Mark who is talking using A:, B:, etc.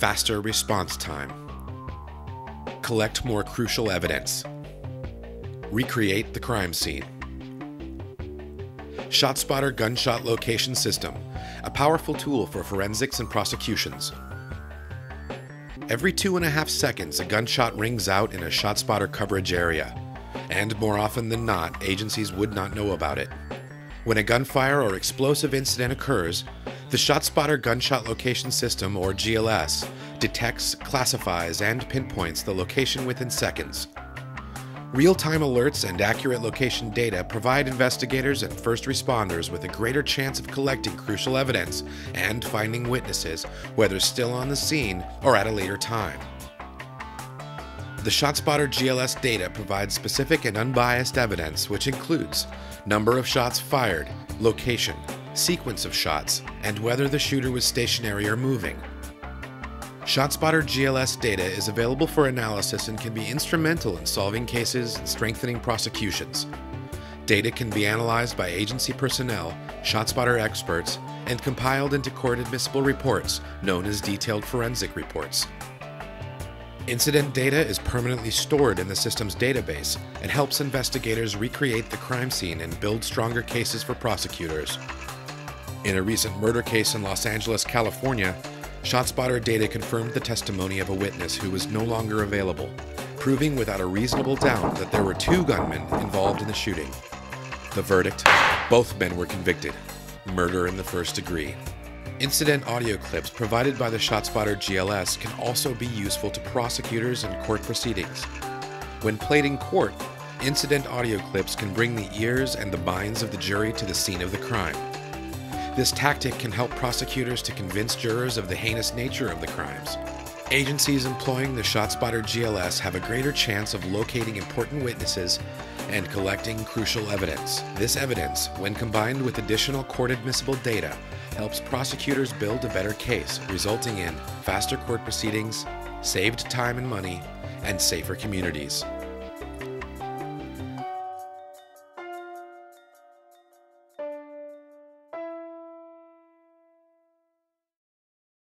A: faster response time, collect more crucial evidence, recreate the crime scene. ShotSpotter Gunshot Location System, a powerful tool for forensics and prosecutions. Every two and a half seconds, a gunshot rings out in a ShotSpotter coverage area, and more often than not, agencies would not know about it. When a gunfire or explosive incident occurs, the ShotSpotter Gunshot Location System, or GLS, detects, classifies, and pinpoints the location within seconds. Real time alerts and accurate location data provide investigators and first responders with a greater chance of collecting crucial evidence and finding witnesses, whether still on the scene or at a later time. The ShotSpotter GLS data provides specific and unbiased evidence, which includes number of shots fired, location, sequence of shots, and whether the shooter was stationary or moving. ShotSpotter GLS data is available for analysis and can be instrumental in solving cases and strengthening prosecutions. Data can be analyzed by agency personnel, ShotSpotter experts, and compiled into court admissible reports known as detailed forensic reports. Incident data is permanently stored in the system's database and helps investigators recreate the crime scene and build stronger cases for prosecutors. In a recent murder case in Los Angeles, California, ShotSpotter data confirmed the testimony of a witness who was no longer available, proving without a reasonable doubt that there were two gunmen involved in the shooting. The verdict both men were convicted murder in the first degree. Incident audio clips provided by the ShotSpotter GLS can also be useful to prosecutors in court proceedings. When played in court, incident audio clips can bring the ears and the minds of the jury to the scene of the crime. This tactic can help prosecutors to convince jurors of the heinous nature of the crimes. Agencies employing the ShotSpotter GLS have a greater chance of locating important witnesses and collecting crucial evidence. This evidence, when combined with additional court admissible data, helps prosecutors build a better case, resulting in faster court proceedings, saved time and money, and safer communities.